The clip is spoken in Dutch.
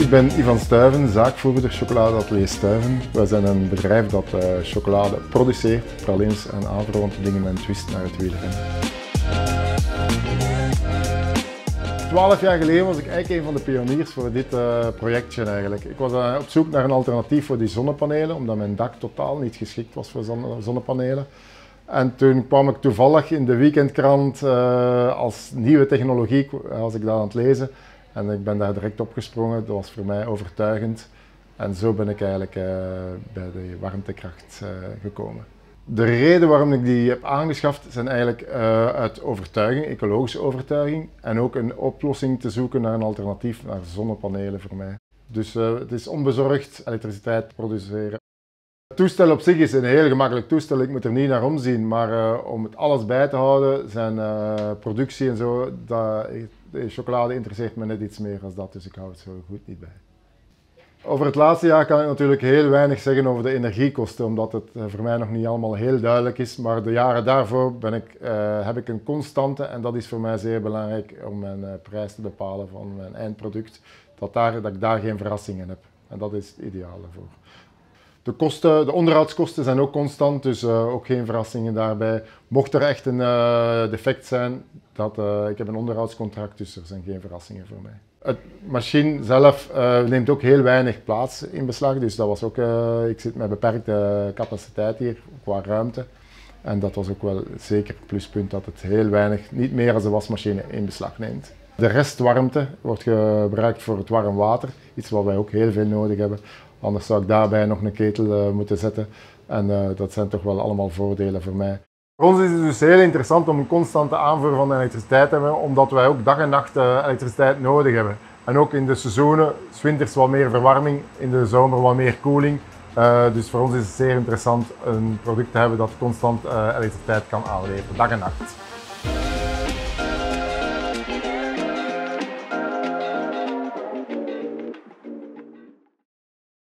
Ik ben Ivan Stuiven, zaakvoerder Chocoladeatelier Stuiven. Wij zijn een bedrijf dat uh, chocolade produceert, pralines en aanverwante dingen met een twist naar het wielrennen. Twaalf jaar geleden was ik eigenlijk een van de pioniers voor dit uh, projectje eigenlijk. Ik was uh, op zoek naar een alternatief voor die zonnepanelen, omdat mijn dak totaal niet geschikt was voor zonnepanelen. En toen kwam ik toevallig in de weekendkrant als nieuwe technologie, als ik dat aan het lezen. En ik ben daar direct opgesprongen. Dat was voor mij overtuigend. En zo ben ik eigenlijk uh, bij de warmtekracht uh, gekomen. De reden waarom ik die heb aangeschaft zijn eigenlijk uh, uit overtuiging, ecologische overtuiging. En ook een oplossing te zoeken naar een alternatief naar zonnepanelen voor mij. Dus het is onbezorgd elektriciteit produceren. Het toestel op zich is een heel gemakkelijk toestel, ik moet er niet naar omzien. Maar om het alles bij te houden, zijn productie en zo, dat, de chocolade interesseert me net iets meer als dat, dus ik hou het zo goed niet bij. Over het laatste jaar kan ik natuurlijk heel weinig zeggen over de energiekosten, omdat het uh, voor mij nog niet allemaal heel duidelijk is. Maar de jaren daarvoor ben ik, heb ik een constante en dat is voor mij zeer belangrijk om mijn prijs te bepalen van mijn eindproduct. Dat, daar, dat ik daar geen verrassingen heb. En dat is het ideaal ervoor. De, kosten, de onderhoudskosten zijn ook constant, dus uh, ook geen verrassingen daarbij. Mocht er echt een uh, defect zijn, dat, uh, ik heb een onderhoudscontract, dus er zijn geen verrassingen voor mij. Het machine zelf neemt ook heel weinig plaats in beslag, dus dat was ook, ik zit met beperkte capaciteit hier qua ruimte. En dat was ook wel zeker het pluspunt dat het heel weinig, niet meer als een wasmachine in beslag neemt. De restwarmte wordt gebruikt voor het warm water, iets wat wij ook heel veel nodig hebben. Anders zou ik daarbij nog een ketel uh, moeten zetten. En uh, dat zijn toch wel allemaal voordelen voor mij. Voor ons is het dus heel interessant om een constante aanvoer van elektriciteit te hebben, omdat wij ook dag en nacht uh, elektriciteit nodig hebben. En ook in de seizoenen, s winters wat meer verwarming, in de zomer wat meer koeling. dus voor ons is het zeer interessant een product te hebben dat constant elektriciteit kan aanleveren, dag en nacht.